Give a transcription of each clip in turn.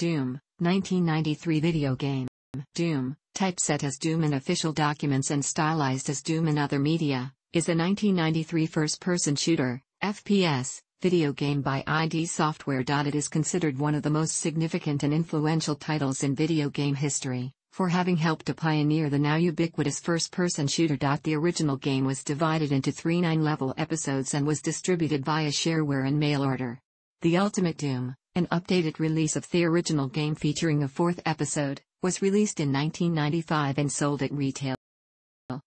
Doom, 1993 video game. Doom, typeset as Doom in official documents and stylized as Doom in other media, is a 1993 first-person shooter, FPS, video game by ID Software. It is considered one of the most significant and influential titles in video game history, for having helped to pioneer the now ubiquitous first-person shooter. The original game was divided into three nine-level episodes and was distributed via shareware and mail order. The Ultimate Doom, an updated release of the original game featuring a fourth episode, was released in 1995 and sold at retail.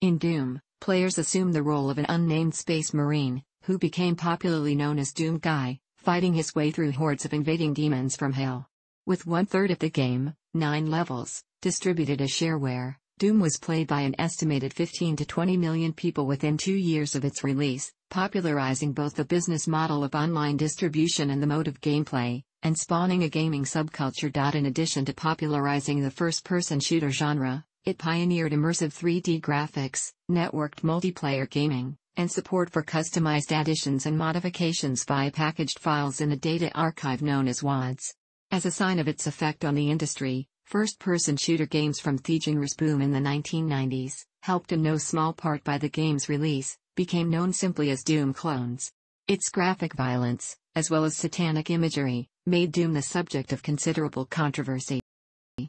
In Doom, players assume the role of an unnamed space marine, who became popularly known as Doom Guy, fighting his way through hordes of invading demons from hell. With one third of the game, nine levels, distributed as shareware, Doom was played by an estimated 15 to 20 million people within two years of its release, popularizing both the business model of online distribution and the mode of gameplay, and spawning a gaming subculture. In addition to popularizing the first person shooter genre, it pioneered immersive 3D graphics, networked multiplayer gaming, and support for customized additions and modifications via packaged files in a data archive known as WADs. As a sign of its effect on the industry, first-person shooter games from the genre's boom in the 1990s, helped in no small part by the game's release, became known simply as Doom clones. Its graphic violence, as well as satanic imagery, made Doom the subject of considerable controversy.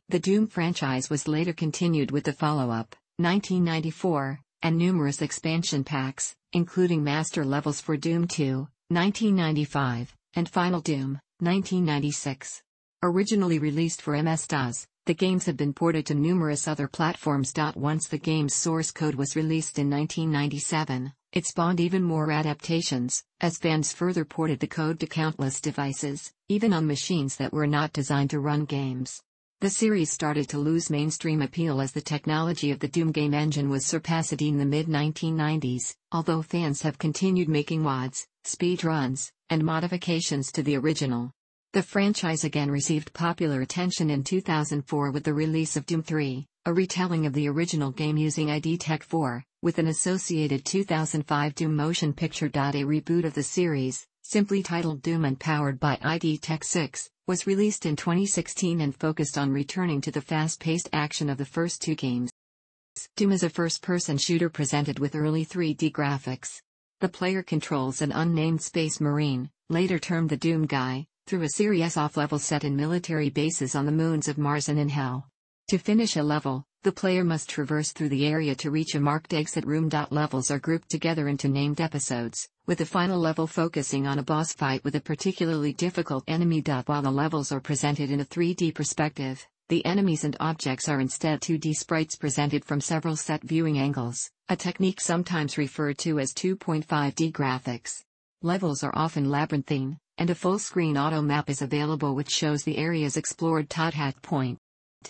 The Doom franchise was later continued with the follow-up, 1994, and numerous expansion packs, including master levels for Doom 2, 1995, and Final Doom, 1996. Originally released for MS-DOS, the games have been ported to numerous other platforms. Once the game's source code was released in 1997, it spawned even more adaptations, as fans further ported the code to countless devices, even on machines that were not designed to run games. The series started to lose mainstream appeal as the technology of the Doom game engine was surpassed in the mid-1990s, although fans have continued making WADs, speedruns, and modifications to the original. The franchise again received popular attention in 2004 with the release of Doom 3, a retelling of the original game using ID Tech 4, with an associated 2005 Doom motion picture. A reboot of the series, simply titled Doom and powered by ID Tech 6, was released in 2016 and focused on returning to the fast-paced action of the first two games. Doom is a first-person shooter presented with early 3D graphics. The player controls an unnamed space marine, later termed the Doom Guy, through a series of levels set in military bases on the moons of Mars and in Hell. To finish a level, the player must traverse through the area to reach a marked exit room. Levels are grouped together into named episodes, with the final level focusing on a boss fight with a particularly difficult enemy. While the levels are presented in a 3D perspective, the enemies and objects are instead 2D sprites presented from several set viewing angles, a technique sometimes referred to as 2.5D graphics. Levels are often labyrinthine, and a full screen auto map is available which shows the areas explored. Hat point.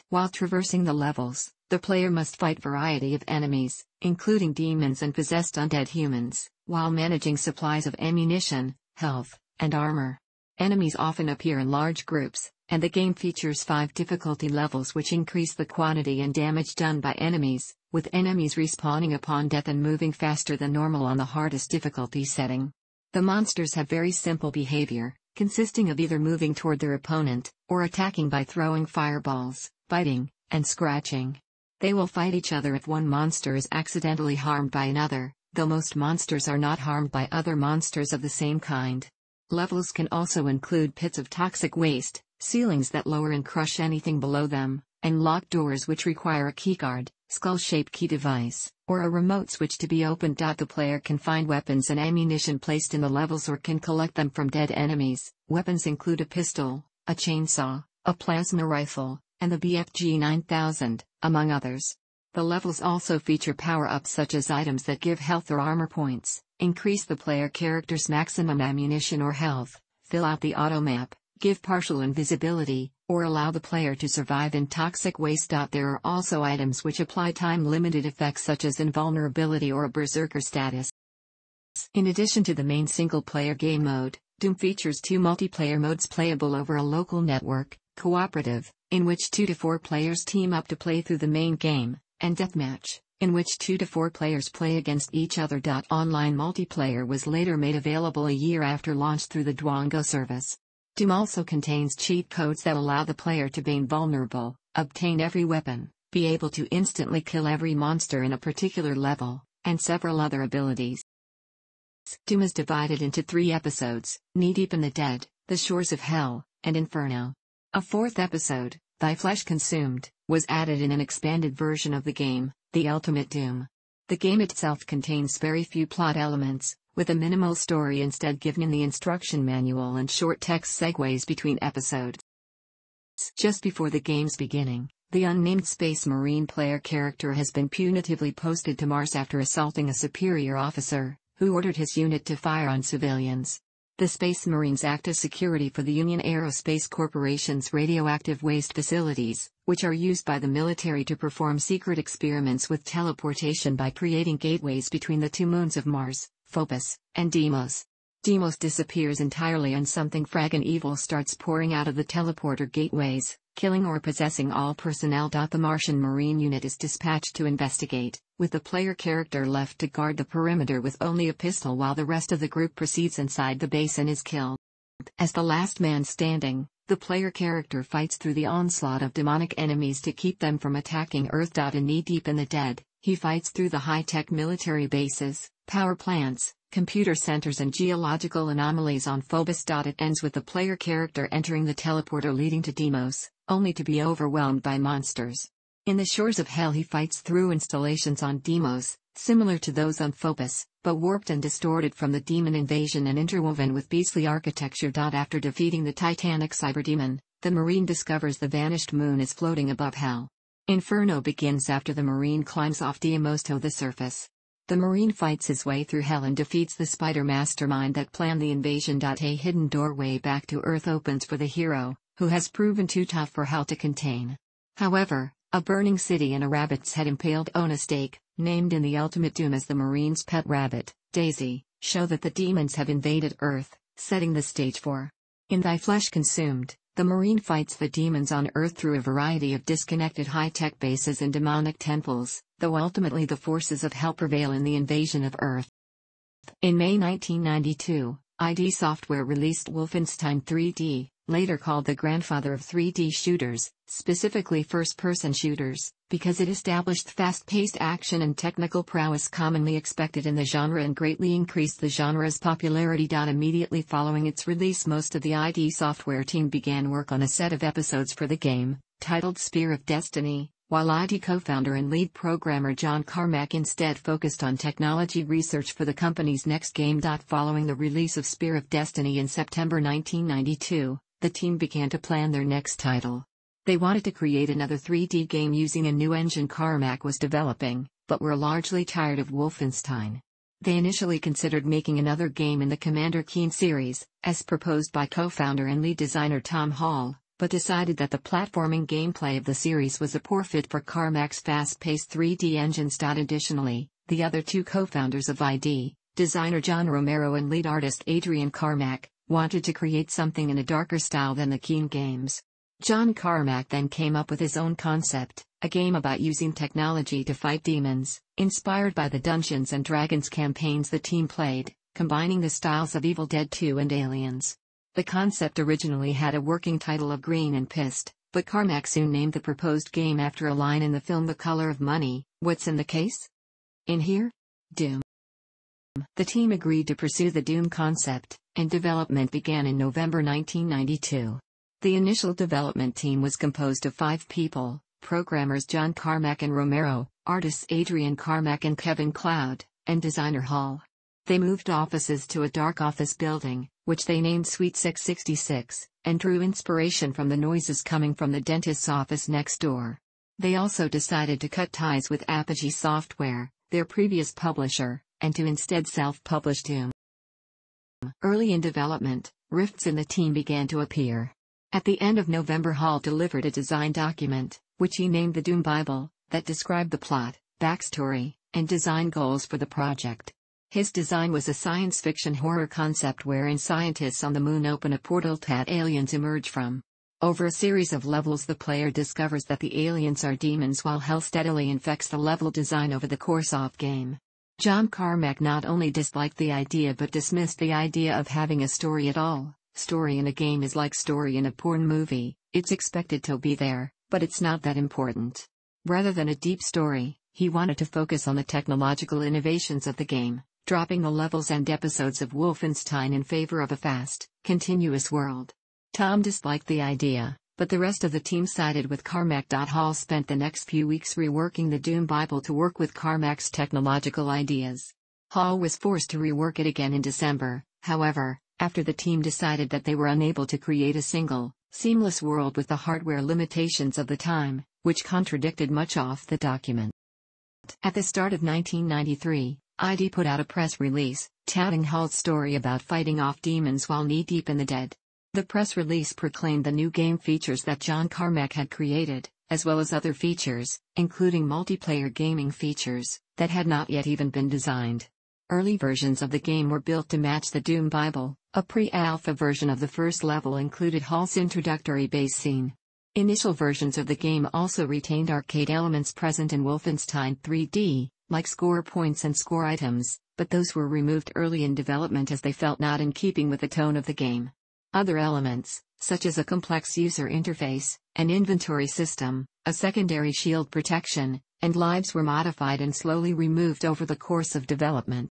While traversing the levels, the player must fight variety of enemies, including demons and possessed undead humans, while managing supplies of ammunition, health, and armor. Enemies often appear in large groups, and the game features five difficulty levels which increase the quantity and damage done by enemies, with enemies respawning upon death and moving faster than normal on the hardest difficulty setting. The monsters have very simple behavior, consisting of either moving toward their opponent, or attacking by throwing fireballs, biting, and scratching. They will fight each other if one monster is accidentally harmed by another, though most monsters are not harmed by other monsters of the same kind. Levels can also include pits of toxic waste, ceilings that lower and crush anything below them, and locked doors which require a keycard, skull-shaped key device, or a remote switch to be opened. The player can find weapons and ammunition placed in the levels or can collect them from dead enemies. Weapons include a pistol, a chainsaw, a plasma rifle, and the BFG 9000, among others. The levels also feature power-ups such as items that give health or armor points, increase the player character's maximum ammunition or health, fill out the auto map, give partial invisibility, or allow the player to survive in toxic waste. There are also items which apply time-limited effects such as invulnerability or berserker status. In addition to the main single-player game mode, Doom features two multiplayer modes playable over a local network, cooperative, in which 2 to 4 players team up to play through the main game, and Deathmatch, in which 2 to 4 players play against each other. Online multiplayer was later made available a year after launch through the Dwango service. Doom also contains cheat codes that allow the player to be invulnerable, obtain every weapon, be able to instantly kill every monster in a particular level, and several other abilities. Doom is divided into three episodes Knee Deep in the Dead, The Shores of Hell, and Inferno. A fourth episode, Thy Flesh Consumed, was added in an expanded version of the game, The Ultimate Doom. The game itself contains very few plot elements, with a minimal story instead given in the instruction manual and short text segues between episodes. Just before the game's beginning, the unnamed Space Marine player character has been punitively posted to Mars after assaulting a superior officer, who ordered his unit to fire on civilians. The Space Marines act as security for the Union Aerospace Corporation's radioactive waste facilities, which are used by the military to perform secret experiments with teleportation by creating gateways between the two moons of Mars. Phobos, and Deimos. Deimos disappears entirely and something fragging evil starts pouring out of the teleporter gateways, killing or possessing all personnel. The Martian Marine unit is dispatched to investigate, with the player character left to guard the perimeter with only a pistol while the rest of the group proceeds inside the base and is killed. As the last man standing, the player character fights through the onslaught of demonic enemies to keep them from attacking Earth. In knee deep in the dead, he fights through the high-tech military bases, power plants, computer centers and geological anomalies on Phobos. It ends with the player character entering the teleporter leading to Deimos, only to be overwhelmed by monsters. In the shores of hell he fights through installations on Deimos, similar to those on Phobos, but warped and distorted from the demon invasion and interwoven with beastly architecture. After defeating the titanic cyberdemon, the Marine discovers the vanished moon is floating above hell. Inferno begins after the Marine climbs off Deimos to the surface. The Marine fights his way through hell and defeats the spider mastermind that planned the invasion. A hidden doorway back to Earth opens for the hero, who has proven too tough for hell to contain. However, a burning city and a rabbit's head impaled on a stake, named in the Ultimate Doom as the Marine's pet rabbit, Daisy, show that the demons have invaded Earth, setting the stage for In Thy Flesh Consumed. The Marine fights the demons on Earth through a variety of disconnected high-tech bases and demonic temples, though ultimately the forces of hell prevail in the invasion of Earth. In May 1992, ID Software released Wolfenstein 3D, later called the grandfather of 3D shooters, specifically first-person shooters, because it established fast-paced action and technical prowess commonly expected in the genre and greatly increased the genre's popularity. Immediately following its release most of the ID Software team began work on a set of episodes for the game, titled Spear of Destiny, while ID co-founder and lead programmer John Carmack instead focused on technology research for the company's next game. Following the release of Spear of Destiny in September 1992, the team began to plan their next title. They wanted to create another 3D game using a new engine Carmack was developing, but were largely tired of Wolfenstein. They initially considered making another game in the Commander Keen series, as proposed by co-founder and lead designer Tom Hall, but decided that the platforming gameplay of the series was a poor fit for Carmack's fast-paced 3D engines. Additionally, the other two co-founders of ID, designer John Romero and lead artist Adrian Carmack, wanted to create something in a darker style than the Keen games. John Carmack then came up with his own concept, a game about using technology to fight demons, inspired by the Dungeons and Dragons campaigns the team played, combining the styles of Evil Dead 2 and Aliens. The concept originally had a working title of Green and Pissed, but Carmack soon named the proposed game after a line in the film The Color of Money, What's in the case? In here? Doom. The team agreed to pursue the Doom concept, and development began in November 1992. The initial development team was composed of five people programmers John Carmack and Romero, artists Adrian Carmack and Kevin Cloud, and designer Hall. They moved offices to a dark office building, which they named Suite 666, and drew inspiration from the noises coming from the dentist's office next door. They also decided to cut ties with Apogee Software, their previous publisher, and to instead self-publish Doom. Early in development, rifts in the team began to appear. At the end of November Hall delivered a design document, which he named the Doom Bible, that described the plot, backstory, and design goals for the project. His design was a science fiction horror concept wherein scientists on the moon open a portal that aliens emerge from. Over a series of levels the player discovers that the aliens are demons while hell steadily infects the level design over the course of game. John Carmack not only disliked the idea but dismissed the idea of having a story at all, Story in a game is like story in a porn movie, it's expected to be there, but it's not that important. Rather than a deep story, he wanted to focus on the technological innovations of the game, dropping the levels and episodes of Wolfenstein in favor of a fast, continuous world. Tom disliked the idea, but the rest of the team sided with Carmack. Hall spent the next few weeks reworking the Doom Bible to work with Carmack's technological ideas. Hall was forced to rework it again in December, however, after the team decided that they were unable to create a single, seamless world with the hardware limitations of the time, which contradicted much off the document. At the start of 1993, ID put out a press release, touting Hall's story about fighting off demons while knee-deep in the dead. The press release proclaimed the new game features that John Carmack had created, as well as other features, including multiplayer gaming features, that had not yet even been designed. Early versions of the game were built to match the Doom Bible, a pre-alpha version of the first level included Hall's introductory base scene. Initial versions of the game also retained arcade elements present in Wolfenstein 3D, like score points and score items, but those were removed early in development as they felt not in keeping with the tone of the game. Other elements, such as a complex user interface, an inventory system, a secondary shield protection, and lives were modified and slowly removed over the course of development.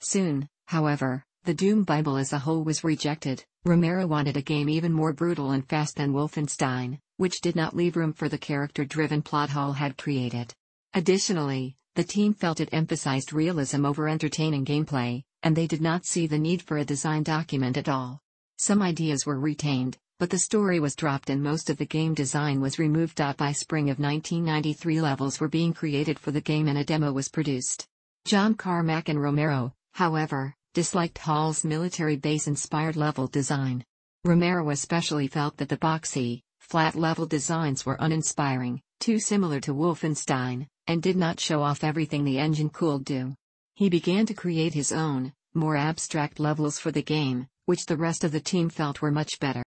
Soon, however, the Doom Bible as a whole was rejected. Romero wanted a game even more brutal and fast than Wolfenstein, which did not leave room for the character driven plot Hall had created. Additionally, the team felt it emphasized realism over entertaining gameplay, and they did not see the need for a design document at all. Some ideas were retained, but the story was dropped and most of the game design was removed. By spring of 1993, levels were being created for the game and a demo was produced. John Carmack and Romero, however, disliked Hall's military base inspired level design. Romero especially felt that the boxy, flat level designs were uninspiring, too similar to Wolfenstein, and did not show off everything the engine could do. He began to create his own, more abstract levels for the game, which the rest of the team felt were much better.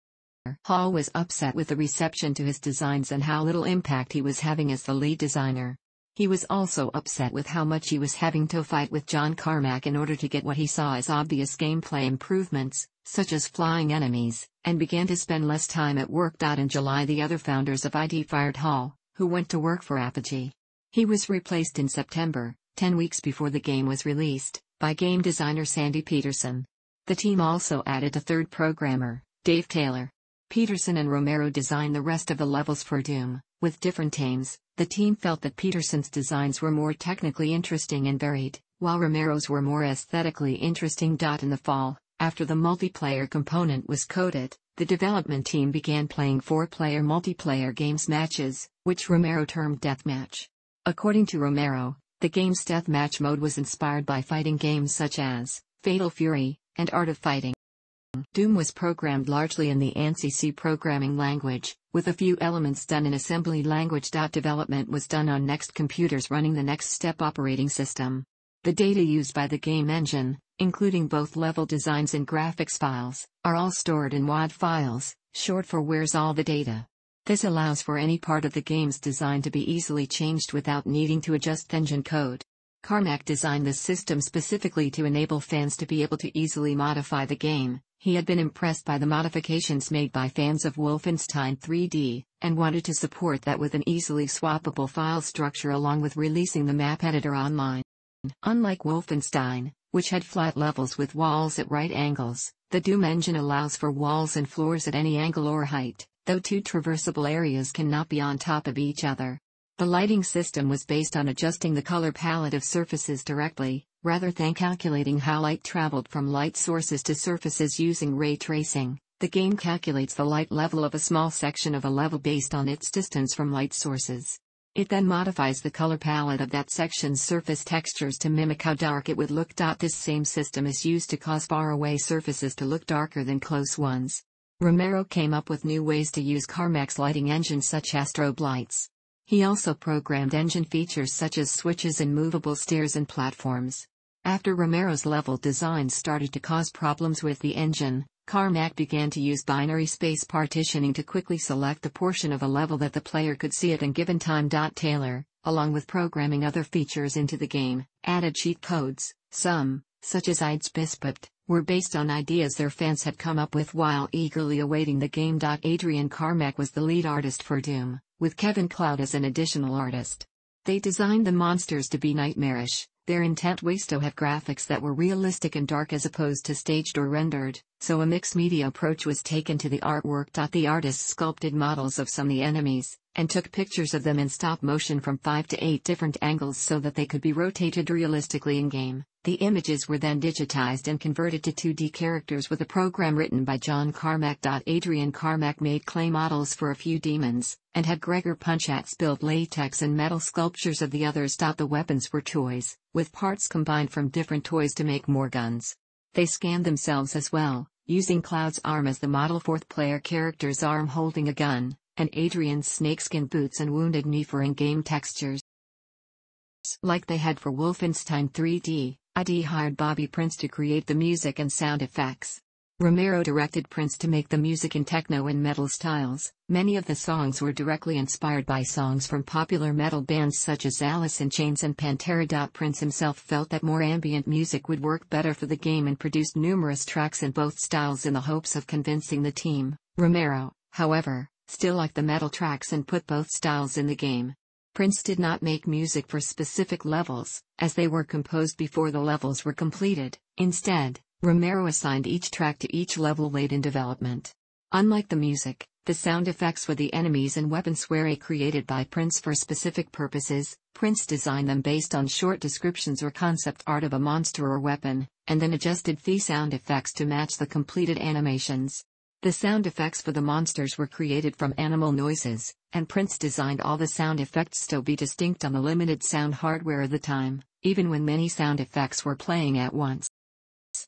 Hall was upset with the reception to his designs and how little impact he was having as the lead designer. He was also upset with how much he was having to fight with John Carmack in order to get what he saw as obvious gameplay improvements, such as flying enemies, and began to spend less time at work. In July, the other founders of ID fired Hall, who went to work for Apogee. He was replaced in September, 10 weeks before the game was released, by game designer Sandy Petersen. The team also added a third programmer, Dave Taylor. Petersen and Romero designed the rest of the levels for Doom, with different teams. The team felt that Petersen's designs were more technically interesting and varied, while Romero's were more aesthetically interesting. In the fall, after the multiplayer component was coded, the development team began playing four player multiplayer games matches, which Romero termed Deathmatch. According to Romero, the game's deathmatch mode was inspired by fighting games such as Fatal Fury, and Art of Fighting. Doom was programmed largely in the ANSI C programming language, with a few elements done in assembly language. Development was done on Next computers running the Next Step operating system. The data used by the game engine, including both level designs and graphics files, are all stored in WAD files, short for Where's All the Data. This allows for any part of the game's design to be easily changed without needing to adjust engine code. Carmack designed this system specifically to enable fans to be able to easily modify the game. He had been impressed by the modifications made by fans of Wolfenstein 3D, and wanted to support that with an easily swappable file structure along with releasing the map editor online. Unlike Wolfenstein, which had flat levels with walls at right angles, the Doom engine allows for walls and floors at any angle or height, though two traversable areas cannot be on top of each other. The lighting system was based on adjusting the color palette of surfaces directly, rather than calculating how light traveled from light sources to surfaces using ray tracing. The game calculates the light level of a small section of a level based on its distance from light sources. It then modifies the color palette of that section's surface textures to mimic how dark it would look. This same system is used to cause faraway surfaces to look darker than close ones. Romero came up with new ways to use Carmack's lighting engine such as strobe lights. He also programmed engine features such as switches and movable stairs and platforms. After Romero's level design started to cause problems with the engine, Carmack began to use binary space partitioning to quickly select the portion of a level that the player could see at a given time. Taylor, along with programming other features into the game, added cheat codes, some, such as idspispopd, were based on ideas their fans had come up with while eagerly awaiting the game. Adrian Carmack was the lead artist for Doom, with Kevin Cloud as an additional artist. They designed the monsters to be nightmarish, their intent was to have graphics that were realistic and dark as opposed to staged or rendered, so a mixed media approach was taken to the artwork. The artists sculpted models of some of the enemies, and took pictures of them in stop motion from 5 to 8 different angles so that they could be rotated realistically in game. The images were then digitized and converted to 2D characters with a program written by John Carmack. Adrian Carmack made clay models for a few demons, and had Gregor Punchatz build latex and metal sculptures of the others. The weapons were toys, with parts combined from different toys to make more guns. They scanned themselves as well, using Cloud's arm as the model fourth player character's arm holding a gun, and Adrian's snakeskin boots and wounded knee for in-game textures. Like they had for Wolfenstein 3D, ID hired Bobby Prince to create the music and sound effects. Romero directed Prince to make the music in techno and metal styles. Many of the songs were directly inspired by songs from popular metal bands such as Alice in Chains and Pantera. Prince himself felt that more ambient music would work better for the game and produced numerous tracks in both styles in the hopes of convincing the team. Romero, however, still liked the metal tracks and put both styles in the game. Prince did not make music for specific levels, as they were composed before the levels were completed. Instead, Romero assigned each track to each level late in development. Unlike the music, the sound effects for the enemies and weapons were created by Prince for specific purposes. Prince designed them based on short descriptions or concept art of a monster or weapon, and then adjusted the sound effects to match the completed animations. The sound effects for the monsters were created from animal noises, and Prince designed all the sound effects to be distinct on the limited sound hardware of the time, even when many sound effects were playing at once.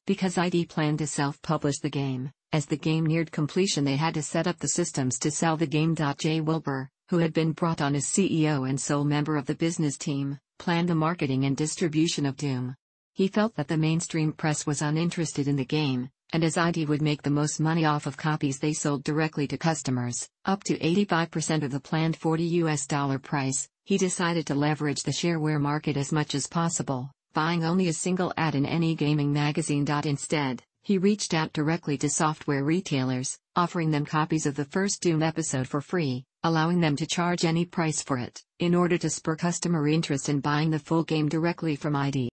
Because ID planned to self-publish the game, as the game neared completion they had to set up the systems to sell the game. Jay Wilbur, who had been brought on as CEO and sole member of the business team, planned the marketing and distribution of Doom. He felt that the mainstream press was uninterested in the game, and as ID would make the most money off of copies they sold directly to customers, up to 85% of the planned 40 US dollar price, he decided to leverage the shareware market as much as possible, buying only a single ad in any gaming magazine. Instead, he reached out directly to software retailers, offering them copies of the first Doom episode for free, allowing them to charge any price for it, in order to spur customer interest in buying the full game directly from ID.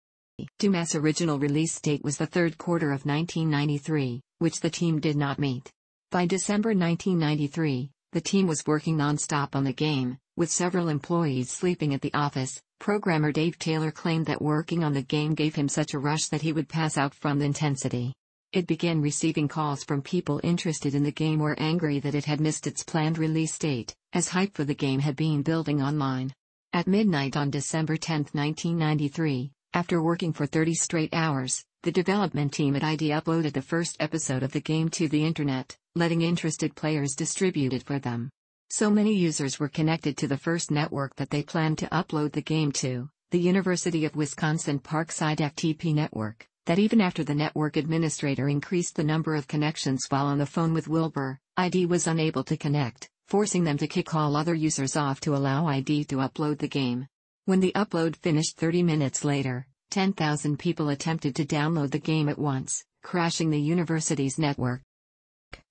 Doom's original release date was the third quarter of 1993, which the team did not meet. By December 1993, the team was working non-stop on the game, with several employees sleeping at the office. Programmer Dave Taylor claimed that working on the game gave him such a rush that he would pass out from the intensity. It began receiving calls from people interested in the game or angry that it had missed its planned release date, as hype for the game had been building online. At midnight on December 10, 1993, after working for 30 straight hours, the development team at ID uploaded the first episode of the game to the internet, letting interested players distribute it for them. So many users were connected to the first network that they planned to upload the game to, the University of Wisconsin Parkside FTP network, that even after the network administrator increased the number of connections while on the phone with Wilbur, ID was unable to connect, forcing them to kick all other users off to allow ID to upload the game. When the upload finished 30 minutes later, 10,000 people attempted to download the game at once, crashing the university's network.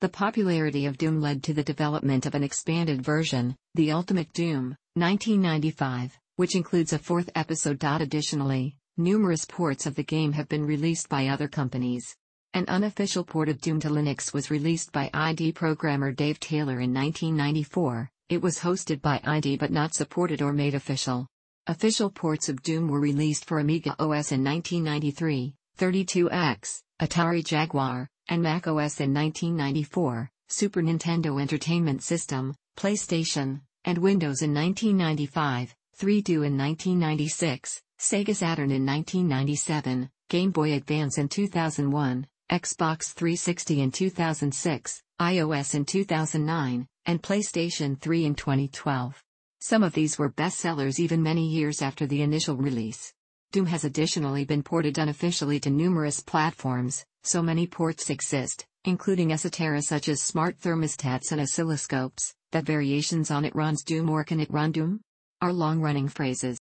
The popularity of Doom led to the development of an expanded version, The Ultimate Doom, 1995, which includes a fourth episode. Additionally, numerous ports of the game have been released by other companies. An unofficial port of Doom to Linux was released by ID programmer Dave Taylor in 1994. It was hosted by ID but not supported or made official. Official ports of Doom were released for Amiga OS in 1993, 32X, Atari Jaguar, and Mac OS in 1994, Super Nintendo Entertainment System, PlayStation, and Windows in 1995, 3Do in 1996, Sega Saturn in 1997, Game Boy Advance in 2001, Xbox 360 in 2006, iOS in 2009, and PlayStation 3 in 2012. Some of these were bestsellers even many years after the initial release. Doom has additionally been ported unofficially to numerous platforms, so many ports exist, including esoterica such as smart thermostats and oscilloscopes, that variations on it runs Doom or can it run Doom? Are long-running phrases.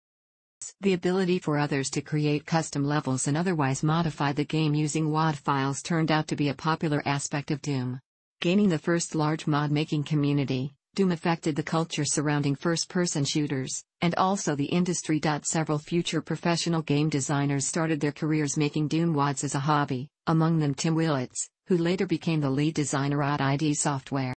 The ability for others to create custom levels and otherwise modify the game using WAD files turned out to be a popular aspect of Doom. Gaining the first large mod making community, Doom affected the culture surrounding first person shooters, and also the industry. Several future professional game designers started their careers making Doom WADs as a hobby, among them Tim Willits, who later became the lead designer at ID Software.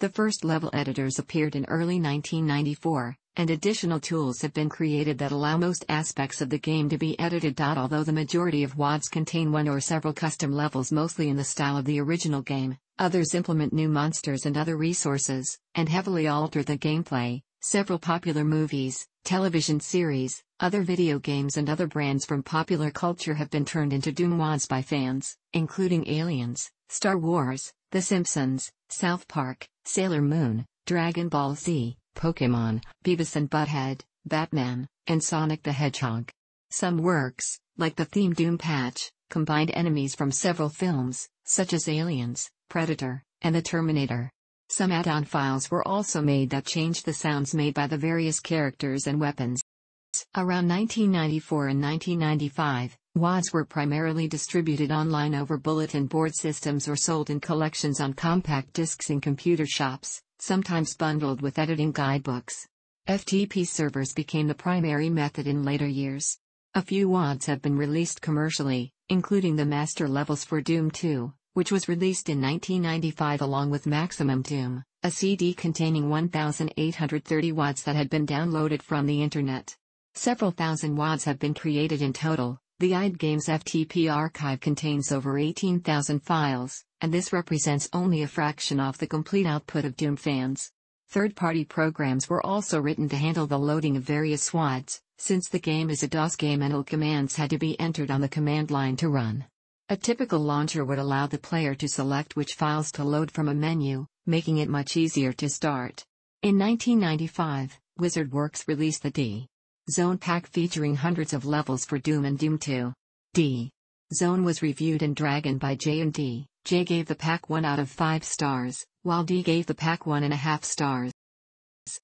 The first level editors appeared in early 1994, and additional tools have been created that allow most aspects of the game to be edited. Although the majority of WADs contain one or several custom levels mostly in the style of the original game, others implement new monsters and other resources, and heavily alter the gameplay. Several popular movies, television series, other video games and other brands from popular culture have been turned into Doom WADs by fans, including Aliens, Star Wars, The Simpsons, South Park, Sailor Moon, Dragon Ball Z, Pokemon, Beavis and Butthead, Batman, and Sonic the Hedgehog. Some works, like the theme Doom patch, combined enemies from several films, such as Aliens, Predator, and The Terminator. Some add-on files were also made that changed the sounds made by the various characters and weapons. Around 1994 and 1995, WADs were primarily distributed online over bulletin board systems or sold in collections on compact discs in computer shops sometimes bundled with editing guidebooks. FTP servers became the primary method in later years. A few WADs have been released commercially, including the master levels for Doom 2, which was released in 1995 along with Maximum Doom, a CD containing 1,830 WADs that had been downloaded from the internet. Several thousand WADs have been created in total. The ID Games FTP archive contains over 18,000 files, and this represents only a fraction of the complete output of Doom fans. Third-party programs were also written to handle the loading of various WADs, since the game is a DOS game and all commands had to be entered on the command line to run. A typical launcher would allow the player to select which files to load from a menu, making it much easier to start. In 1995, Wizard Works released the D Zone pack featuring hundreds of levels for Doom and Doom 2. D Zone was reviewed in Dragon by J&D. J gave the pack 1 out of 5 stars, while D gave the pack 1.5 stars.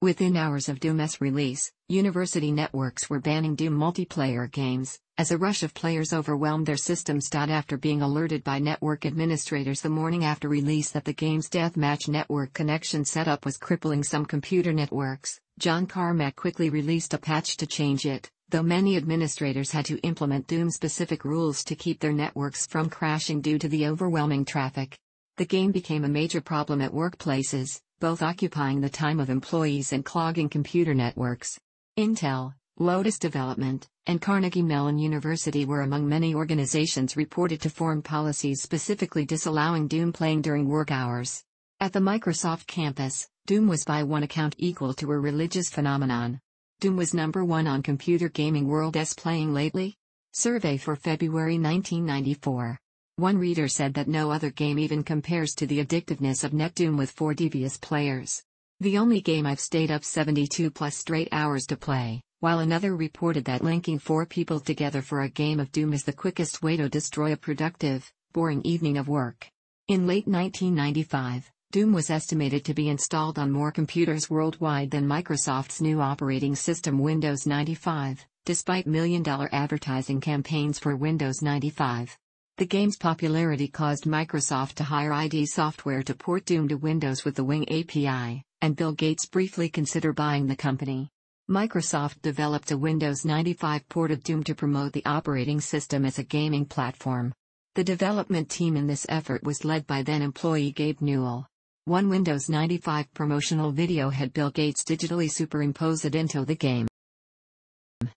Within hours of Doom's release, university networks were banning Doom multiplayer games, as a rush of players overwhelmed their systems. After being alerted by network administrators the morning after release that the game's deathmatch network connection setup was crippling some computer networks, John Carmack quickly released a patch to change it, though many administrators had to implement Doom-specific rules to keep their networks from crashing due to the overwhelming traffic. The game became a major problem at workplaces, both occupying the time of employees and clogging computer networks. Intel, Lotus Development, and Carnegie Mellon University were among many organizations reported to form policies specifically disallowing Doom playing during work hours. At the Microsoft campus, Doom was by one account equal to a religious phenomenon. Doom was number one on Computer Gaming World's Playing Lately? Survey for February 1994. One reader said that no other game even compares to the addictiveness of NetDoom with four devious players. The only game I've stayed up 72 plus straight hours to play, while another reported that linking four people together for a game of Doom is the quickest way to destroy a productive, boring evening of work. In late 1995, Doom was estimated to be installed on more computers worldwide than Microsoft's new operating system Windows 95, despite million dollar advertising campaigns for Windows 95. The game's popularity caused Microsoft to hire ID Software to port Doom to Windows with the Wing API, and Bill Gates briefly considered buying the company. Microsoft developed a Windows 95 port of Doom to promote the operating system as a gaming platform. The development team in this effort was led by then employee Gabe Newell. One Windows 95 promotional video had Bill Gates digitally superimpose it into the game.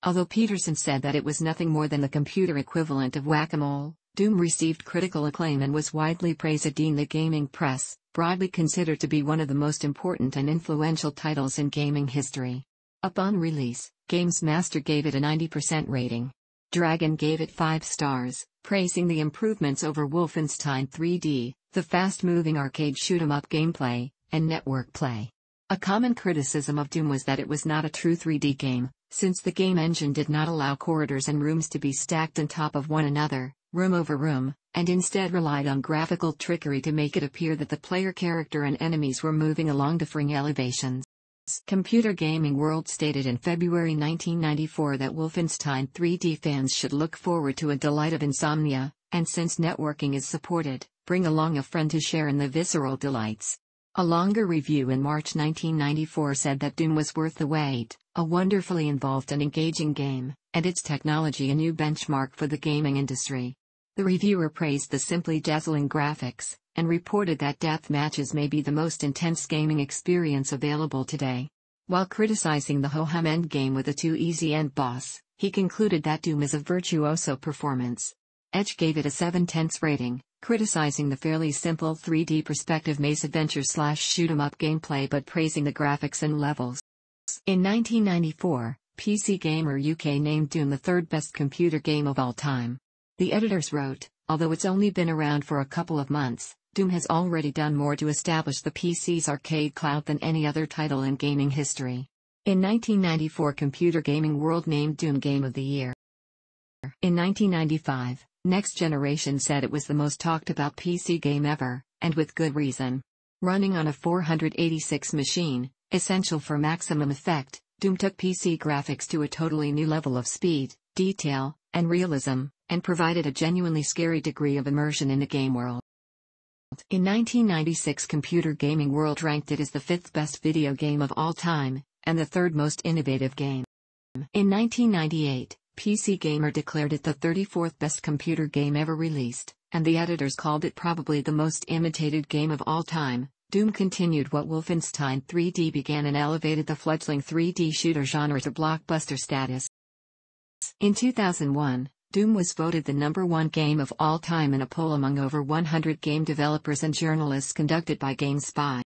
Although Petersen said that it was nothing more than the computer equivalent of whack-a-mole, Doom received critical acclaim and was widely praised in the gaming press, broadly considered to be one of the most important and influential titles in gaming history. Upon release, Games Master gave it a 90% rating. Dragon gave it 5 stars, praising the improvements over Wolfenstein 3D, the fast-moving arcade shoot-'em-up gameplay, and network play. A common criticism of Doom was that it was not a true 3D game, since the game engine did not allow corridors and rooms to be stacked on top of one another, room over room, and instead relied on graphical trickery to make it appear that the player character and enemies were moving along differing elevations. Computer Gaming World stated in February 1994 that Wolfenstein 3D fans should look forward to a delight of insomnia, and since networking is supported, bring along a friend to share in the visceral delights. A longer review in March 1994 said that Doom was worth the wait, a wonderfully involved and engaging game, and its technology a new benchmark for the gaming industry. The reviewer praised the simply dazzling graphics, and reported that death matches may be the most intense gaming experience available today. While criticizing the Ho-Hum endgame with a too easy end boss, he concluded that Doom is a virtuoso performance. Edge gave it a 7 tenths rating, criticizing the fairly simple 3D perspective maze adventure slash shoot 'em up gameplay but praising the graphics and levels. In 1994, PC Gamer UK named Doom the third best computer game of all time. The editors wrote, although it's only been around for a couple of months, Doom has already done more to establish the PC's arcade clout than any other title in gaming history. In 1994 Computer Gaming World named Doom Game of the Year. In 1995, Next Generation said it was the most talked about PC game ever, and with good reason. Running on a 486 machine, essential for maximum effect, Doom took PC graphics to a totally new level of speed, detail, and realism, and provided a genuinely scary degree of immersion in the game world. In 1996 Computer Gaming World ranked it as the fifth best video game of all time, and the third most innovative game. In 1998, PC Gamer declared it the 34th best computer game ever released, and the editors called it probably the most imitated game of all time. Doom continued what Wolfenstein 3D began and elevated the fledgling 3D shooter genre to blockbuster status. In 2001, Doom was voted the number one game of all time in a poll among over 100 game developers and journalists conducted by GameSpy.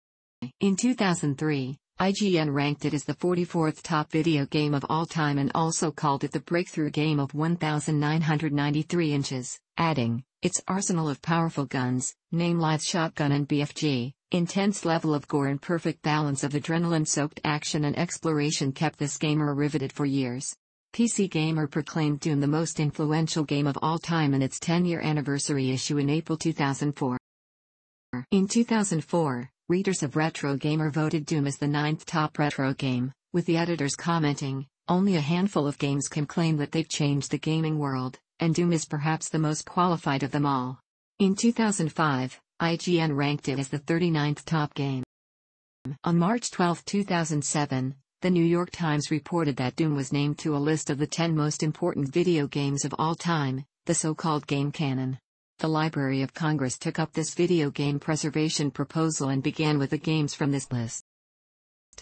In 2003, IGN ranked it as the 44th top video game of all time and also called it the breakthrough game of 1,993 inches, adding, its arsenal of powerful guns, name lithe shotgun and BFG, intense level of gore and perfect balance of adrenaline-soaked action and exploration kept this gamer riveted for years. PC Gamer proclaimed Doom the most influential game of all time in its 10-year anniversary issue in April 2004. In 2004, readers of Retro Gamer voted Doom as the ninth top retro game, with the editors commenting, only a handful of games can claim that they've changed the gaming world, and Doom is perhaps the most qualified of them all. In 2005, IGN ranked it as the 39th top game. On March 12, 2007, the New York Times reported that Doom was named to a list of the 10 most important video games of all time, the so-called Game Canon. The Library of Congress took up this video game preservation proposal and began with the games from this list.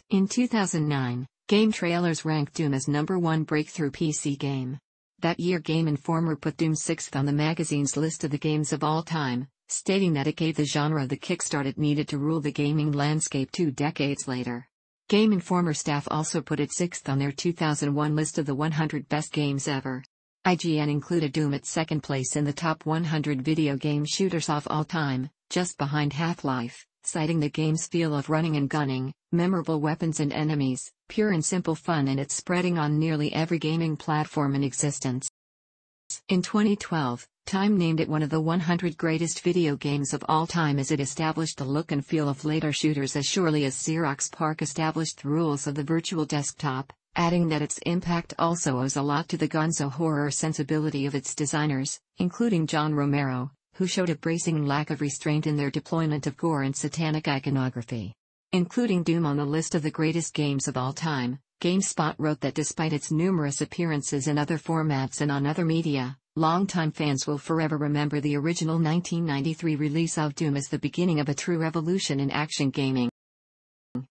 In 2009, Game Trailers ranked Doom as number one breakthrough PC game. That year Game Informer put Doom sixth on the magazine's list of the games of all time, stating that it gave the genre the kickstart it needed to rule the gaming landscape two decades later. Game Informer staff also put it sixth on their 2001 list of the 100 best games ever. IGN included Doom at second place in the top 100 video game shooters of all time, just behind Half-Life, citing the game's feel of running and gunning, memorable weapons and enemies, pure and simple fun and it's spreading on nearly every gaming platform in existence. In 2012, Time named it one of the 100 greatest video games of all time as it established the look and feel of later shooters as surely as Xerox PARC established the rules of the virtual desktop, adding that its impact also owes a lot to the gonzo horror sensibility of its designers, including John Romero, who showed a bracing lack of restraint in their deployment of gore and satanic iconography. Including Doom on the list of the greatest games of all time, GameSpot wrote that despite its numerous appearances in other formats and on other media, Longtime fans will forever remember the original 1993 release of Doom as the beginning of a true revolution in action gaming.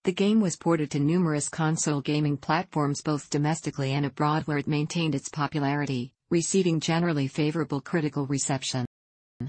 The game was ported to numerous console gaming platforms both domestically and abroad where it maintained its popularity, receiving generally favorable critical reception.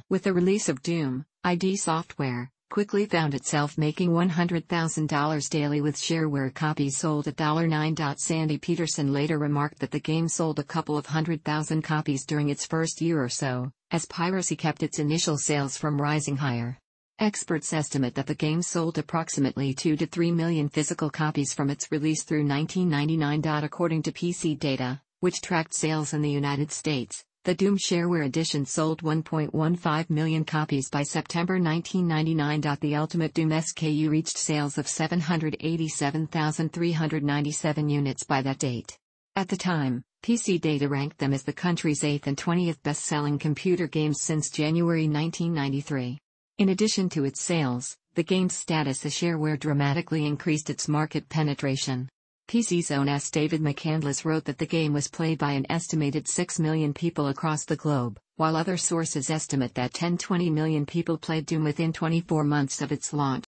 With the release of Doom, ID Software, quickly found itself making $100,000 daily with shareware copies sold at $9. Sandy Petersen later remarked that the game sold a couple of hundred thousand copies during its first year or so, as piracy kept its initial sales from rising higher. Experts estimate that the game sold approximately 2 to 3 million physical copies from its release through 1999. According to PC Data, which tracked sales in the United States, The Doom Shareware Edition sold 1.15 million copies by September 1999. The Ultimate Doom SKU reached sales of 787,397 units by that date. At the time, PC Data ranked them as the country's 8th and 20th best selling computer games since January 1993. In addition to its sales, the game's status as shareware dramatically increased its market penetration. PC Zone S. David McCandless wrote that the game was played by an estimated 6 million people across the globe, while other sources estimate that 10-20 million people played Doom within 24 months of its launch.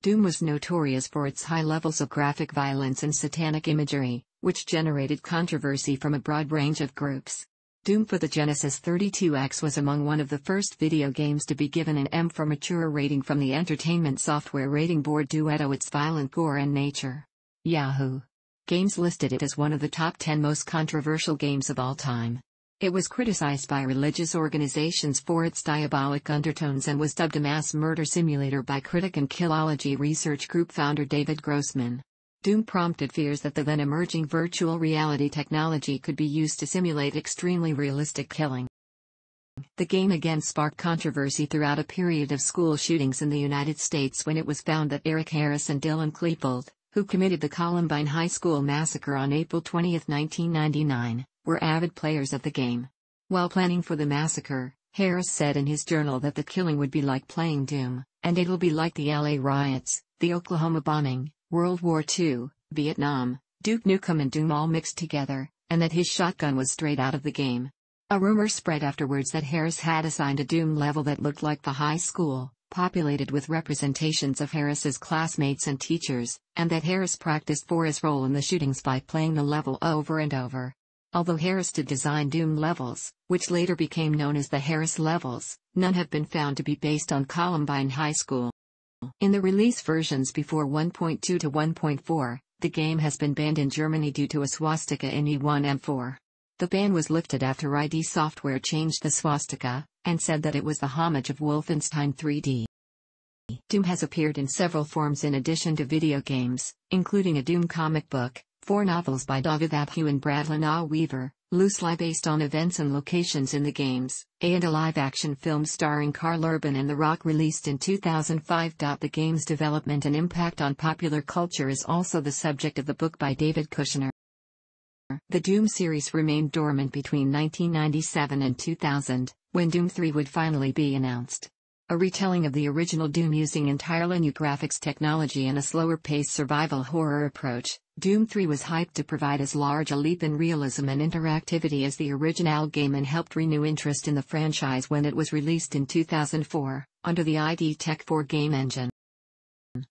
Doom was notorious for its high levels of graphic violence and satanic imagery, which generated controversy from a broad range of groups. Doom for the Genesis 32X was among one of the first video games to be given an M for mature rating from the entertainment software rating board due to its violent gore and nature. Yahoo! Games listed it as one of the top 10 most controversial games of all time. It was criticized by religious organizations for its diabolic undertones and was dubbed a mass murder simulator by critic and Killology research group founder David Grossman. Doom prompted fears that the then emerging virtual reality technology could be used to simulate extremely realistic killing. The game again sparked controversy throughout a period of school shootings in the United States when it was found that Eric Harris and Dylan Klebold, who committed the Columbine High School massacre on April 20, 1999, were avid players of the game. While planning for the massacre, Harris said in his journal that the killing would be like playing Doom, and it'll be like the LA riots, the Oklahoma bombing, World War II, Vietnam, Duke Nukem and Doom all mixed together, and that his shotgun was straight out of the game. A rumor spread afterwards that Harris had assigned a Doom level that looked like the high school, populated with representations of Harris's classmates and teachers, and that Harris practiced for his role in the shootings by playing the level over and over. Although Harris did design Doom levels, which later became known as the Harris levels, none have been found to be based on Columbine High School. In the release versions before 1.2 to 1.4, the game has been banned in Germany due to a swastika in E1M4. The ban was lifted after ID Software changed the swastika, and said that it was the homage of Wolfenstein 3D. Doom has appeared in several forms in addition to video games, including a Doom comic book, four novels by Dafydd ab Hugh and Brad Linaweaver, loosely based on events and locations in the games, and a live-action film starring Karl Urban and The Rock released in 2005. The game's development and impact on popular culture is also the subject of the book by David Kushner. The Doom series remained dormant between 1997 and 2000, when Doom 3 would finally be announced. A retelling of the original Doom using entirely new graphics technology and a slower paced survival horror approach, Doom 3 was hyped to provide as large a leap in realism and interactivity as the original game and helped renew interest in the franchise when it was released in 2004, under the ID Tech 4 game engine.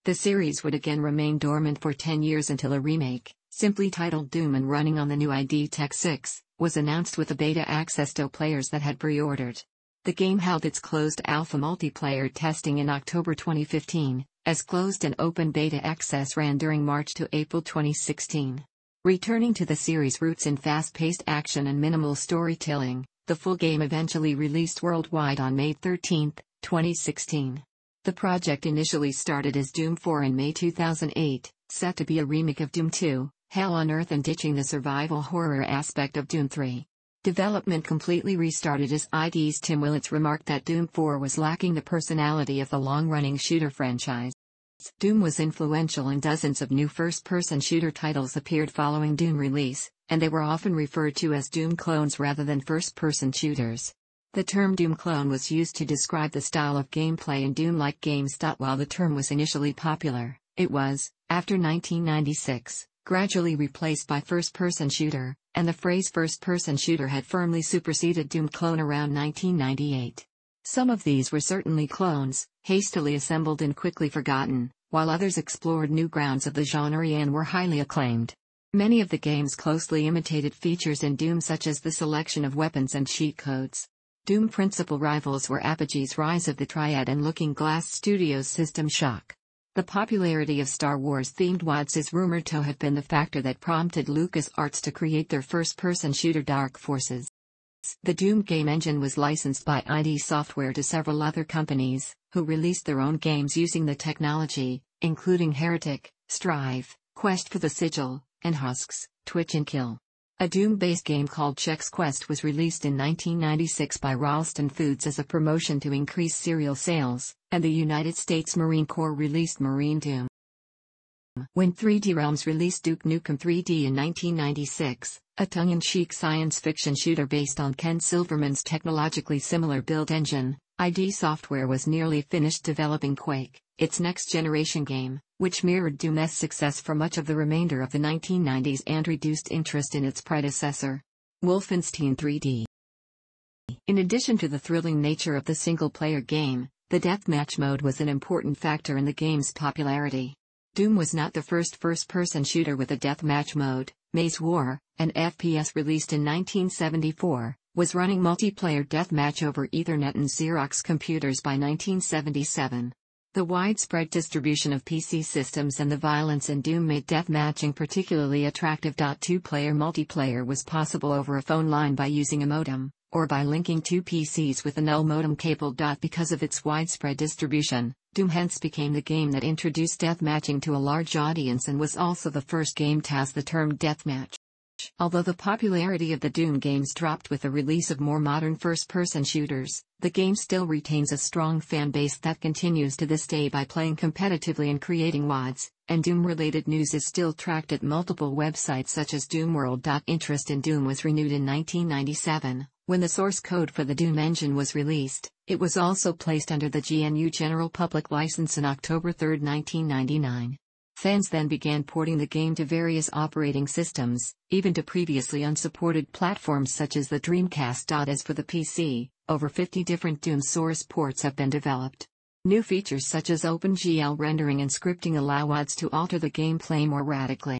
The series would again remain dormant for 10 years until a remake, simply titled Doom and running on the new ID Tech 6, was announced with a beta access to players that had pre-ordered. The game held its closed alpha multiplayer testing in October 2015, as closed and open beta access ran during March to April 2016. Returning to the series' roots in fast-paced action and minimal storytelling, the full game eventually released worldwide on May 13, 2016. The project initially started as Doom 4 in May 2008, set to be a remake of Doom 2, Hell on Earth and ditching the survival horror aspect of Doom 3. Development completely restarted as ID's Tim Willits remarked that Doom 4 was lacking the personality of the long-running shooter franchise. Doom was influential and dozens of new first-person shooter titles appeared following Doom release, and they were often referred to as Doom clones rather than first-person shooters. The term Doom clone was used to describe the style of gameplay in Doom-like games. While the term was initially popular, it was, after 1996, gradually replaced by first-person shooter, and the phrase first-person shooter had firmly superseded Doom clone around 1998. Some of these were certainly clones, hastily assembled and quickly forgotten, while others explored new grounds of the genre and were highly acclaimed. Many of the game's closely imitated features in Doom such as the selection of weapons and cheat codes. Doom principal rivals were Apogee's Rise of the Triad and Looking Glass Studios' System Shock. The popularity of Star Wars-themed WADs is rumored to have been the factor that prompted LucasArts to create their first-person shooter Dark Forces. The Doom game engine was licensed by ID Software to several other companies, who released their own games using the technology, including Heretic, Strife, Quest for the Sigil, and Hacx, Twitch and Kill. A Doom-based game called Chex Quest was released in 1996 by Ralston Foods as a promotion to increase cereal sales, and the United States Marine Corps released Marine Doom. When 3D Realms released Duke Nukem 3D in 1996, a tongue-in-cheek science fiction shooter based on Ken Silverman's technologically similar build engine, ID Software was nearly finished developing Quake, its next-generation game, which mirrored Doom's success for much of the remainder of the 1990s and reduced interest in its predecessor. Wolfenstein 3D In addition to the thrilling nature of the single-player game, the deathmatch mode was an important factor in the game's popularity. Doom was not the first first-person shooter with a deathmatch mode. Maze War, an FPS released in 1974, was running multiplayer deathmatch over Ethernet and Xerox computers by 1977. The widespread distribution of PC systems and the violence in Doom made deathmatching particularly attractive. Two player multiplayer was possible over a phone line by using a modem, or by linking two PCs with a null modem cable. Because of its widespread distribution, Doom hence became the game that introduced deathmatching to a large audience and was also the first game to has the term deathmatch. Although the popularity of the Doom games dropped with the release of more modern first-person shooters, the game still retains a strong fan base that continues to this day by playing competitively and creating WADs, and Doom-related news is still tracked at multiple websites such as Doomworld. Interest in Doom was renewed in 1997, when the source code for the Doom engine was released. It was also placed under the GNU General Public License in October 3, 1999. Fans then began porting the game to various operating systems, even to previously unsupported platforms such as the Dreamcast. As for the PC, over 50 different Doom source ports have been developed. New features such as OpenGL rendering and scripting allow WADs to alter the gameplay more radically.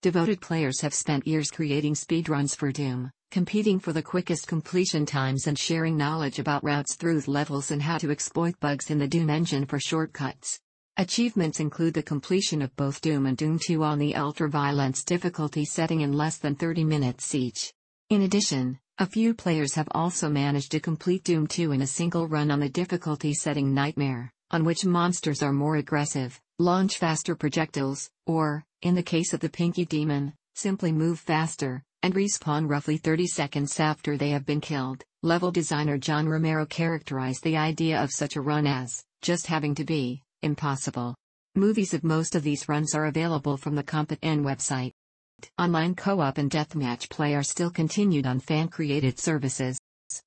Devoted players have spent years creating speedruns for Doom, competing for the quickest completion times and sharing knowledge about routes through levels and how to exploit bugs in the Doom engine for shortcuts. Achievements include the completion of both Doom and Doom 2 on the ultra-violence difficulty setting in less than 30 minutes each. In addition, a few players have also managed to complete Doom 2 in a single run on the difficulty setting Nightmare, on which monsters are more aggressive, launch faster projectiles, or, in the case of the Pinky Demon, simply move faster, and respawn roughly 30 seconds after they have been killed. Level designer John Romero characterized the idea of such a run as, just having to be, impossible. Movies of most of these runs are available from the Compet-N website. Online co-op and deathmatch play are still continued on fan-created services.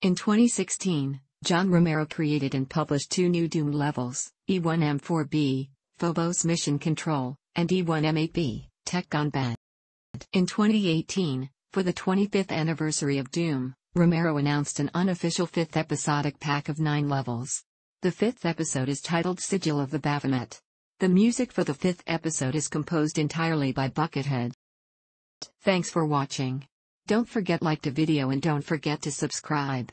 In 2016, John Romero created and published two new Doom levels, E1M4B, Phobos Mission Control, and E1M8B, Tech Gone Bad. In 2018, for the 25th anniversary of Doom, Romero announced an unofficial fifth episodic pack of nine levels. The fifth episode is titled Sigil of the Baphomet. The music for the fifth episode is composed entirely by Buckethead. Thanks for watching. Don't forget like the video and don't forget to subscribe.